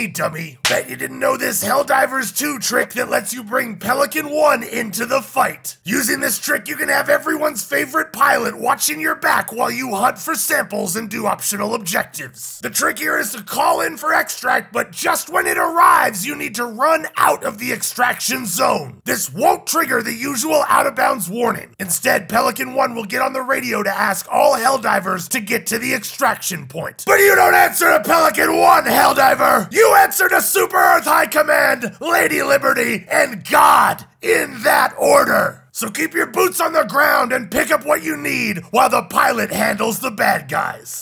Hey, dummy. Bet you didn't know this Helldivers 2 trick that lets you bring Pelican 1 into the fight. Using this trick, you can have everyone's favorite pilot watching your back while you hunt for samples and do optional objectives. The trick here is to call in for extract, but just when it arrives, you need to run out of the extraction zone. This won't trigger the usual out of bounds warning. Instead, Pelican 1 will get on the radio to ask all Helldivers to get to the extraction point. But you don't answer to Pelican 1, Helldiver! You answer to Super Earth High Command, Lady Liberty, and God in that order. So keep your boots on the ground and pick up what you need while the pilot handles the bad guys.